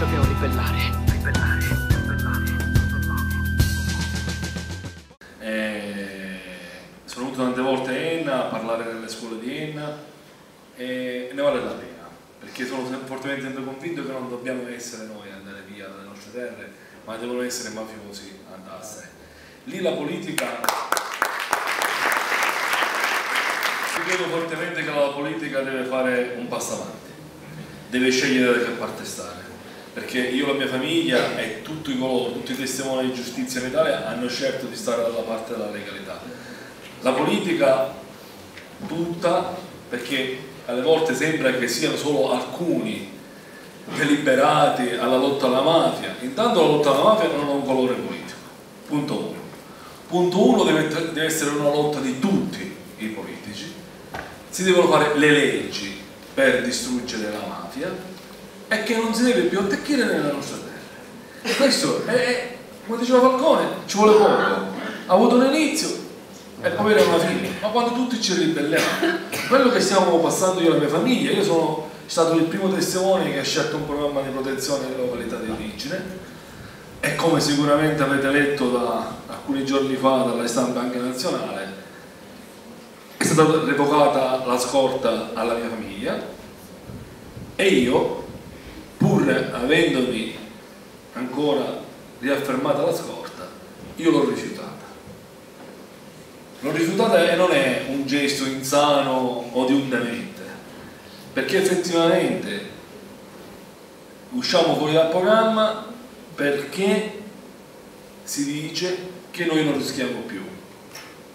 Ci dobbiamo ribellare. Ribellare. Ribellare. Eh, sono venuto tante volte a Enna a parlare nelle scuole di Enna e ne vale la pena, perché sono fortemente convinto che non dobbiamo essere noi ad andare via dalle nostre terre, ma devono essere mafiosi ad andarsene. Lì la politica credo fortemente che la politica deve fare un passo avanti, deve scegliere da che parte stare, perché io, la mia famiglia e tutti coloro, tutti i testimoni di giustizia in Italia hanno scelto di stare dalla parte della legalità. La politica tutta, perché alle volte sembra che siano solo alcuni deliberati alla lotta alla mafia, intanto la lotta alla mafia non ha un colore politico, punto uno. Punto uno deve, deve essere una lotta di tutti i politici, si devono fare le leggi per distruggere la mafia e che non si deve più attecchire nella nostra terra. Questo è, è, come diceva Falcone, ci vuole poco. Ha avuto un inizio e poi viene una fine. Ma quando tutti ci ribelliamo, quello che stiamo passando io e la mia famiglia, io sono stato il primo testimone che ha scelto un programma di protezione delle località di origine e come sicuramente avete letto da alcuni giorni fa dalla stampa anche nazionale, è stata revocata la scorta alla mia famiglia e io, pur avendomi ancora riaffermata la scorta, io l'ho rifiutata. L'ho rifiutata e non è un gesto insano o di un demente, perché effettivamente usciamo fuori dal programma perché si dice che noi non rischiamo più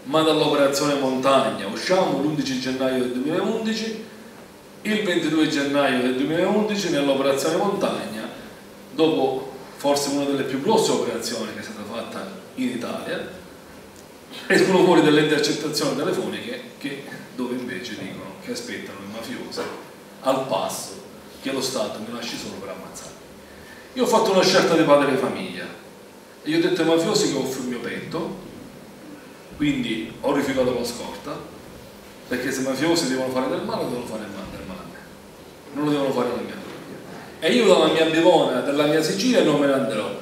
ma dall'operazione montagna usciamo l'11 gennaio del 2011 il 22 gennaio del 2011 nell'operazione montagna dopo forse una delle più grosse operazioni che è stata fatta in Italia escono fuori delle intercettazioni telefoniche che, dove invece dicono che aspettano i mafiosi al passo che lo Stato mi lasci solo per ammazzare io ho fatto una scelta di padre di famiglia. E io ho detto ai mafiosi che offro il mio petto quindi ho rifiutato la scorta perché se i mafiosi devono fare del male devono fare del male non lo devono fare la mia famiglia. E io dalla mia Bivona dalla mia Sicilia non me ne andrò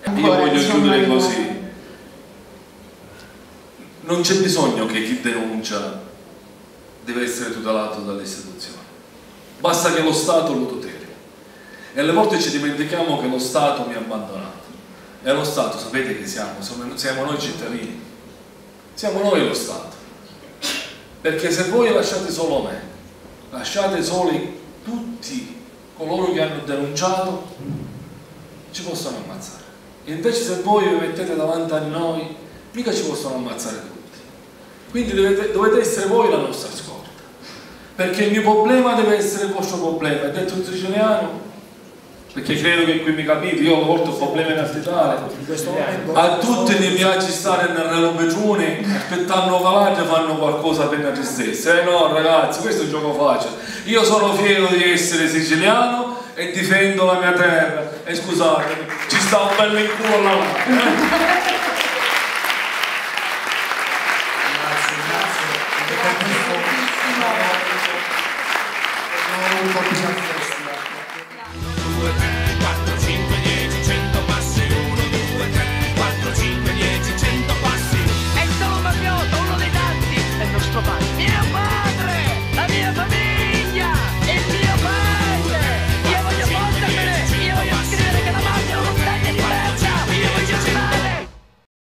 e io voglio chiudere così. Non c'è bisogno che chi denuncia deve essere tutelato dalle istituzioni. Basta che lo Stato lo tuteli. E alle volte ci dimentichiamo che lo Stato mi ha abbandonato. E lo Stato sapete che siamo? siamo noi cittadini. Siamo noi lo Stato. Perché se voi lasciate solo me lasciate soli tutti coloro che hanno denunciato ci possono ammazzare. E invece se voi vi mettete davanti a noi mica ci possono ammazzare tutti. Quindi dovete, dovete essere voi la nostra scorta. Perché il mio problema deve essere il vostro problema è detto in siciliano perché credo che qui mi capite, io ho problemi nel titolare a tutti mi piace stare nel Begiuni aspettando Calabria fanno qualcosa per noi stessi eh no ragazzi, questo è un gioco facile. Io sono fiero di essere siciliano e difendo la mia terra. E scusate, ci sta un bello in culo là